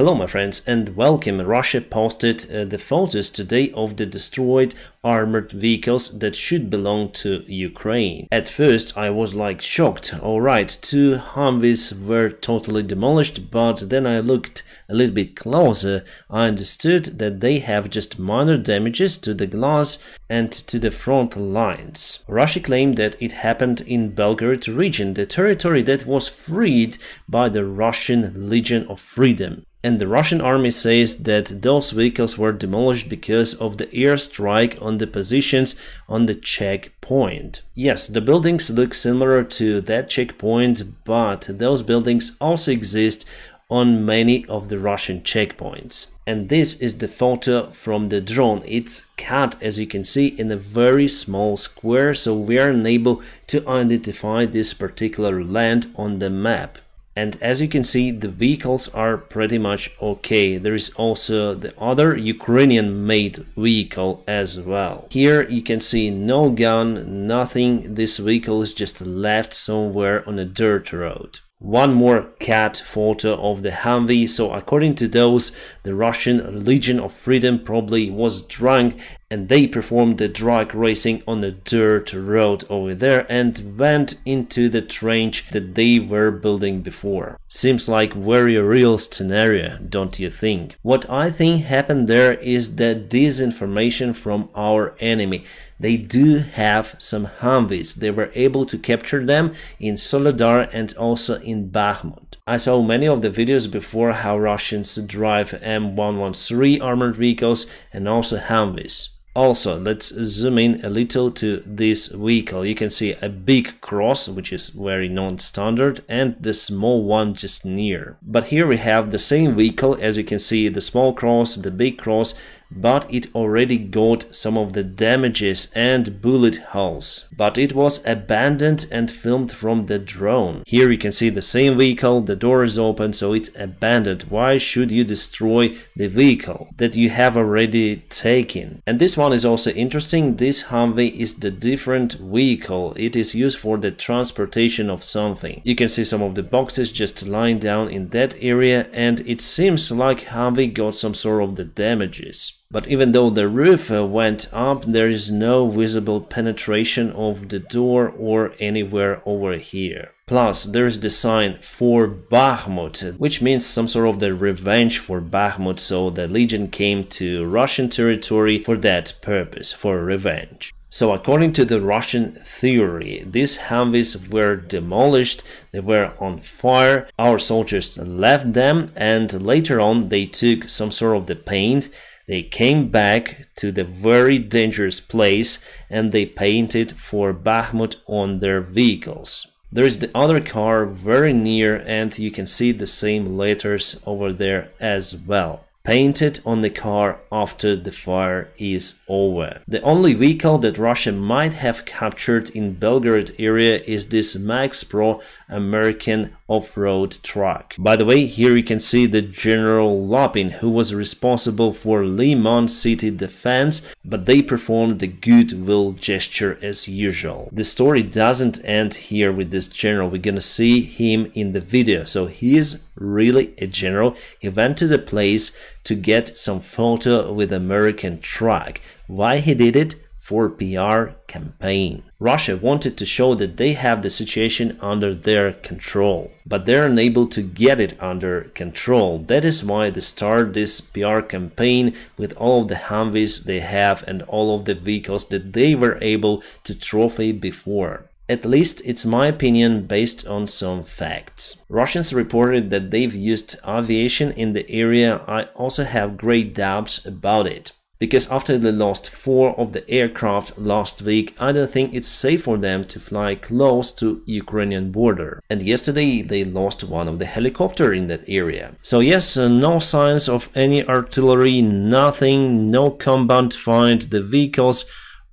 Hello my friends and welcome. Russia posted uh, the photos today of the destroyed armored vehicles that should belong to Ukraine. At first I was like shocked. Alright, two Humvees were totally demolished, but then I looked a little bit closer. I understood that they have just minor damages to the glass and to the front lines. Russia claimed that it happened in Belgorod region, the territory that was freed by the Russian Legion of Freedom. And the Russian army says that those vehicles were demolished because of the airstrike on the positions on the checkpoint. Yes, the buildings look similar to that checkpoint, but those buildings also exist on many of the Russian checkpoints. And this is the photo from the drone. It's cut, as you can see, in a very small square, so we are unable to identify this particular land on the map. And as you can see, the vehicles are pretty much okay. There is also the other Ukrainian made vehicle as well. Here you can see no gun, nothing. This vehicle is just left somewhere on a dirt road one more cat photo of the Humvee. So according to those, the Russian Legion of Freedom probably was drunk and they performed the drag racing on the dirt road over there and went into the trench that they were building before. Seems like very real scenario, don't you think? What I think happened there is that disinformation from our enemy. They do have some Humvees. They were able to capture them in Soledar and also in Bakhmut. I saw many of the videos before how Russians drive M113 armored vehicles and also Humvees. Also, let's zoom in a little to this vehicle. You can see a big cross, which is very non-standard, and the small one just near. But here we have the same vehicle, as you can see, the small cross, the big cross, but it already got some of the damages and bullet holes. But it was abandoned and filmed from the drone. Here you can see the same vehicle, the door is open, so it's abandoned. Why should you destroy the vehicle that you have already taken? And this one is also interesting. This Humvee is the different vehicle. It is used for the transportation of something. You can see some of the boxes just lying down in that area and it seems like Humvee got some sort of the damages. But even though the roof uh, went up, there is no visible penetration of the door or anywhere over here. Plus, there's the sign for Bakhmut, which means some sort of the revenge for Bakhmut, so the Legion came to Russian territory for that purpose, for revenge. So according to the Russian theory, these Humvees were demolished, they were on fire, our soldiers left them and later on they took some sort of the paint they came back to the very dangerous place and they painted for Bakhmut on their vehicles. There is the other car very near and you can see the same letters over there as well painted on the car after the fire is over. The only vehicle that Russia might have captured in Belgorod area is this MaxxPro American off-road truck. By the way, here you can see the General Lapin, who was responsible for Liman city defense, but they performed the goodwill gesture as usual. The story doesn't end here with this general, we're gonna see him in the video. So he is really a general. He went to the place to get some photo with American truck. Why he did it? For PR campaign. Russia wanted to show that they have the situation under their control, but they're unable to get it under control. That is why they start this PR campaign with all of the Humvees they have and all of the vehicles that they were able to trophy before. At least it's my opinion based on some facts. Russians reported that they've used aviation in the area. I also have great doubts about it because after they lost four of the aircraft last week, I don't think it's safe for them to fly close to Ukrainian border. And yesterday they lost one of the helicopter in that area. So yes, uh, no signs of any artillery, nothing, no combat find, the vehicles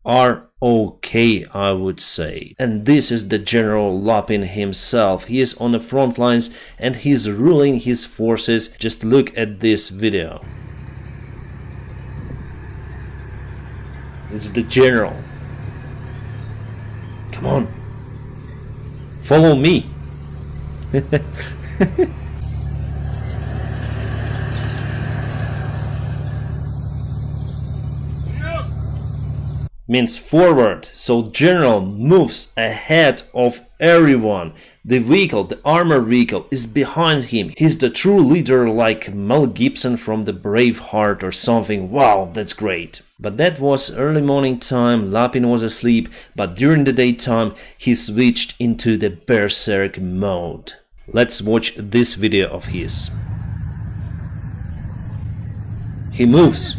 are okay, I would say. And this is the General Lapin himself. He is on the front lines and he's ruling his forces. Just look at this video. is the general. Come on. Follow me. means forward, so General moves ahead of everyone. The vehicle, the armor vehicle, is behind him. He's the true leader like Mel Gibson from the Braveheart or something. Wow, that's great. But that was early morning time, Lapin was asleep, but during the daytime he switched into the berserk mode. Let's watch this video of his. He moves.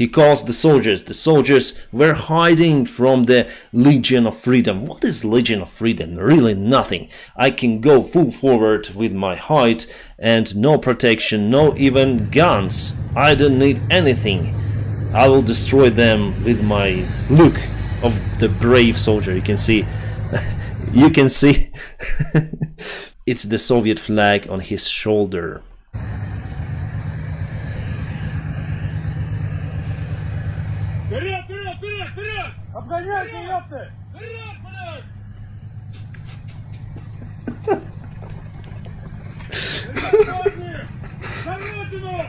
He calls the soldiers. The soldiers were hiding from the Legion of Freedom. What is Legion of Freedom? Really nothing. I can go full forward with my height and no protection, no even guns. I don't need anything. I will destroy them with my look of the brave soldier. You can see, you can see, it's the Soviet flag on his shoulder. Galliardi yaptı. Galliardi! Galliardi! Galliardi!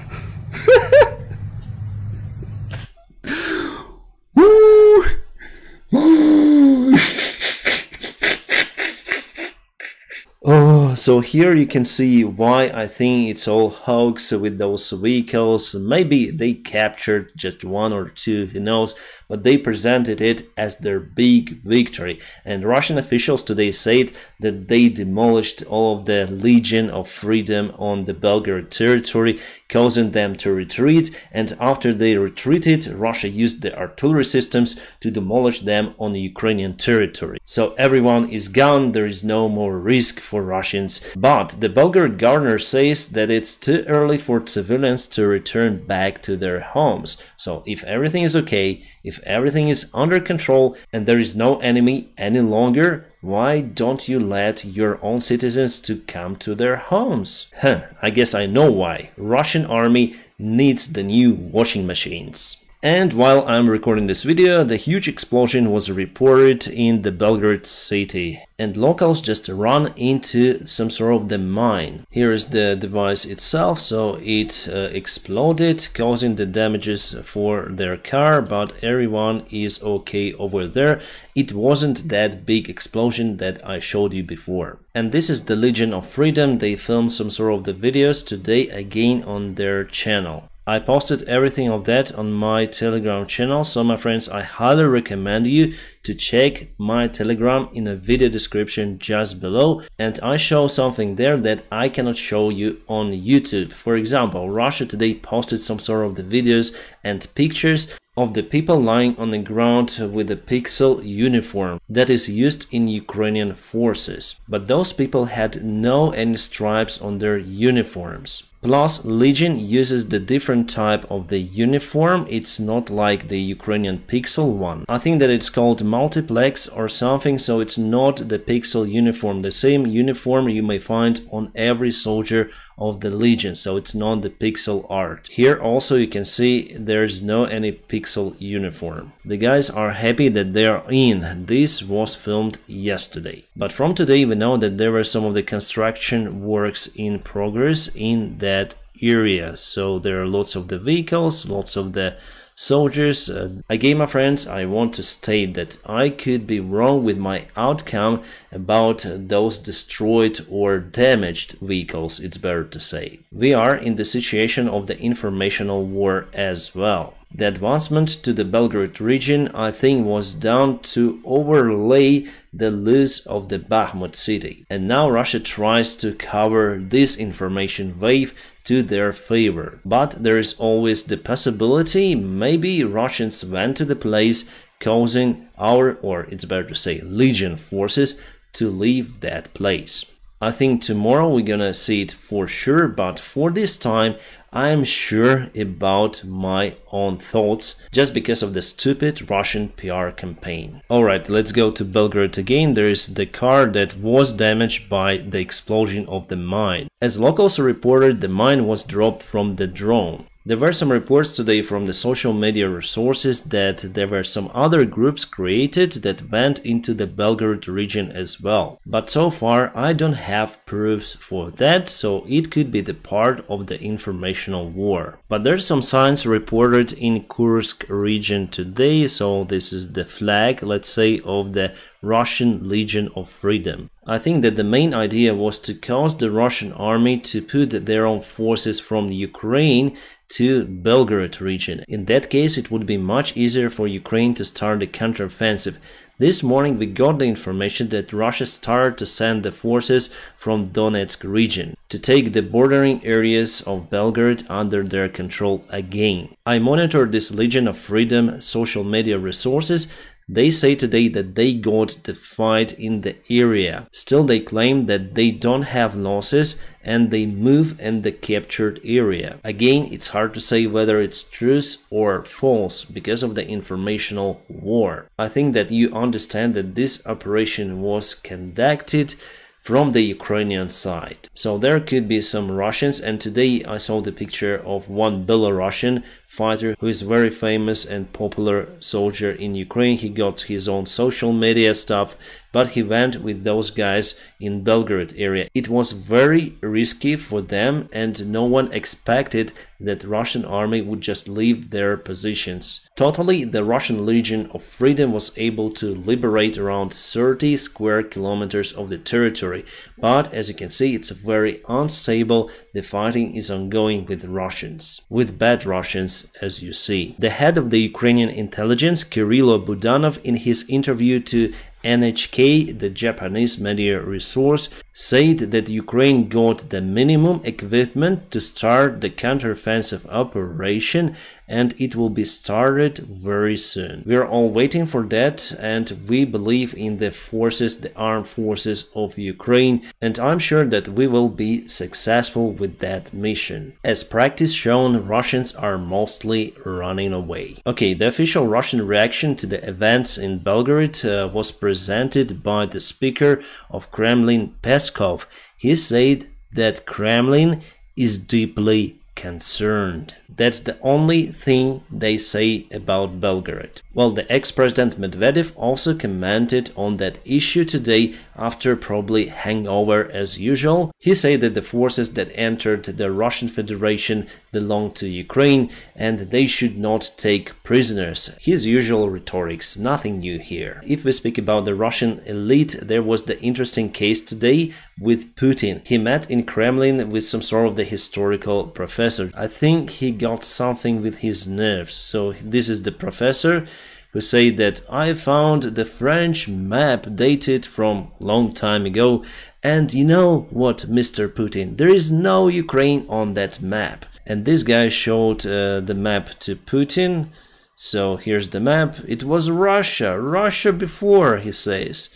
So here you can see why I think it's all hoax with those vehicles. Maybe they captured just one or two, who knows, but they presented it as their big victory. And Russian officials today said that they demolished all of the Legion of Freedom on the Belgorod territory, causing them to retreat. And after they retreated, Russia used the artillery systems to demolish them on the Ukrainian territory. So everyone is gone, there is no more risk for Russians. But the Belgorod governor says that it's too early for civilians to return back to their homes. So if everything is okay, if everything is under control and there is no enemy any longer, why don't you let your own citizens to come to their homes? Huh, I guess I know why. Russian army needs the new washing machines. And while I'm recording this video, the huge explosion was reported in the Belgorod city and locals just run into some sort of the mine. Here is the device itself, so it uh, exploded causing the damages for their car, but everyone is okay over there. It wasn't that big explosion that I showed you before. And this is the Legion of Freedom, they filmed some sort of the videos today again on their channel. I posted everything of that on my telegram channel. So my friends I highly recommend you to check my telegram in a video description just below and I show something there that I cannot show you on YouTube. For example, Russia today posted some sort of the videos and pictures of the people lying on the ground with a pixel uniform that is used in Ukrainian forces. But those people had no any stripes on their uniforms. Plus, Legion uses the different type of the uniform, it's not like the Ukrainian pixel one. I think that it's called multiplex or something, so it's not the pixel uniform, the same uniform you may find on every soldier of the Legion, so it's not the pixel art. Here also you can see there's no any pixel uniform. The guys are happy that they are in, this was filmed yesterday. But from today we know that there were some of the construction works in progress in that area. So there are lots of the vehicles, lots of the soldiers. Uh, again, my friends, I want to state that I could be wrong with my outcome about those destroyed or damaged vehicles, it's better to say. We are in the situation of the informational war as well. The advancement to the Belgorod region, I think, was done to overlay the loss of the Bakhmut city. And now Russia tries to cover this information wave to their favor. But there is always the possibility maybe Russians went to the place causing our, or it's better to say, Legion forces to leave that place. I think tomorrow we're gonna see it for sure, but for this time I'm sure about my own thoughts just because of the stupid Russian PR campaign. Alright, let's go to Belgorod again. There is the car that was damaged by the explosion of the mine. As locals reported, the mine was dropped from the drone. There were some reports today from the social media resources that there were some other groups created that went into the Belgorod region as well. But so far I don't have proofs for that, so it could be the part of the informational war. But there's some signs reported in Kursk region today, so this is the flag, let's say, of the Russian Legion of Freedom. I think that the main idea was to cause the Russian army to put their own forces from Ukraine to Belgorod region. In that case, it would be much easier for Ukraine to start a counteroffensive. This morning we got the information that Russia started to send the forces from Donetsk region to take the bordering areas of Belgorod under their control again. I monitored this Legion of Freedom social media resources they say today that they got the fight in the area. Still, they claim that they don't have losses and they move in the captured area. Again, it's hard to say whether it's truth or false because of the informational war. I think that you understand that this operation was conducted from the Ukrainian side. So there could be some Russians and today I saw the picture of one Belarusian fighter who is very famous and popular soldier in Ukraine. He got his own social media stuff, but he went with those guys in Belgorod area. It was very risky for them and no one expected that Russian army would just leave their positions. Totally, the Russian Legion of Freedom was able to liberate around 30 square kilometers of the territory, but as you can see, it's very unstable. The fighting is ongoing with Russians, with bad Russians as you see. The head of the Ukrainian intelligence, Kirilo Budanov, in his interview to NHK, the Japanese media resource, said that Ukraine got the minimum equipment to start the counteroffensive operation and it will be started very soon. We are all waiting for that and we believe in the forces, the armed forces of Ukraine and I'm sure that we will be successful with that mission. As practice shown, Russians are mostly running away. Okay, the official Russian reaction to the events in Belgorod uh, was presented by the speaker of Kremlin, Peskov. He said that Kremlin is deeply concerned. That's the only thing they say about Belgorod. Well, the ex-president Medvedev also commented on that issue today after probably hangover as usual. He said that the forces that entered the Russian Federation belong to Ukraine and they should not take prisoners. His usual rhetorics, nothing new here. If we speak about the Russian elite, there was the interesting case today with Putin. He met in Kremlin with some sort of the historical professor. I think he got something with his nerves. So this is the professor who said that I found the French map dated from long time ago and you know what Mr. Putin, there is no Ukraine on that map. And this guy showed uh, the map to Putin. So here's the map. It was Russia, Russia before, he says.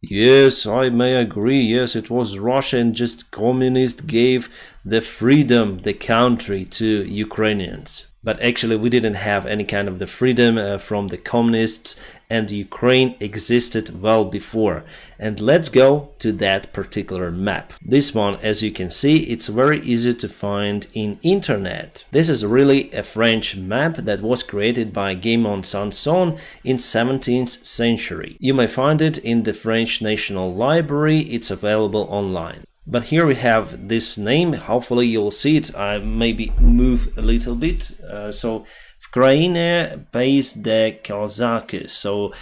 Yes, I may agree. Yes, it was Russia and just communist gave the freedom, the country to Ukrainians. But actually, we didn't have any kind of the freedom uh, from the communists, and Ukraine existed well before. And let's go to that particular map. This one, as you can see, it's very easy to find in internet. This is really a French map that was created by Guillaume Sanson in 17th century. You may find it in the French National Library. It's available online. But here we have this name, hopefully you'll see it, I maybe move a little bit. Uh, so, Ukraine pays de Cossacks, so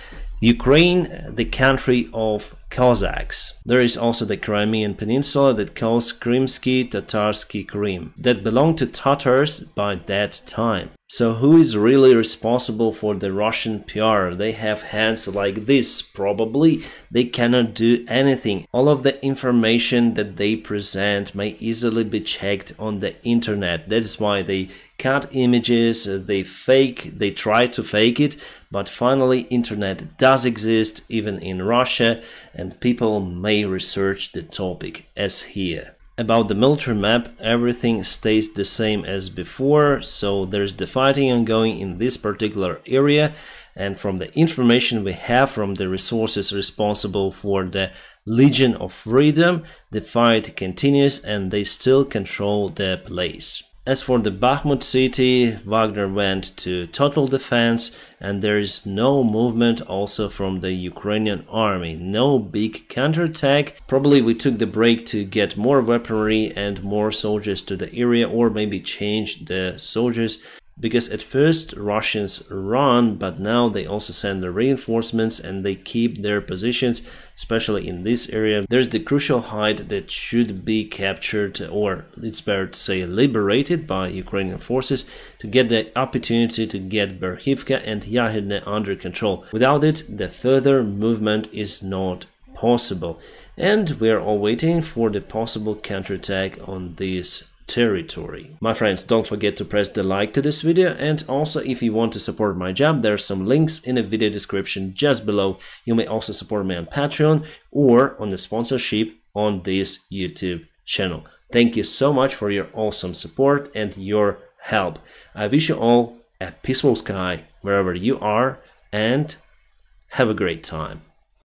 Ukraine, the country of Cossacks. There is also the Crimean Peninsula that calls Krymsky Tatarsky Krim, that belonged to Tatars by that time. So who is really responsible for the Russian PR? They have hands like this, probably. They cannot do anything. All of the information that they present may easily be checked on the internet. That's why they cut images, they fake, they try to fake it, but finally internet does exist even in Russia and people may research the topic as here. About the military map, everything stays the same as before, so there's the fighting ongoing in this particular area, and from the information we have from the resources responsible for the Legion of Freedom, the fight continues and they still control the place. As for the Bakhmut city, Wagner went to total defense and there is no movement also from the Ukrainian army. No big counterattack. Probably we took the break to get more weaponry and more soldiers to the area or maybe change the soldiers because at first Russians run, but now they also send the reinforcements and they keep their positions, especially in this area. There's the crucial height that should be captured, or it's better to say liberated by Ukrainian forces to get the opportunity to get Berkhivka and Yahidne under control. Without it, the further movement is not possible. And we are all waiting for the possible counterattack on this territory. My friends, don't forget to press the like to this video and also if you want to support my job, there are some links in the video description just below. You may also support me on Patreon or on the sponsorship on this YouTube channel. Thank you so much for your awesome support and your help. I wish you all a peaceful sky wherever you are and have a great time.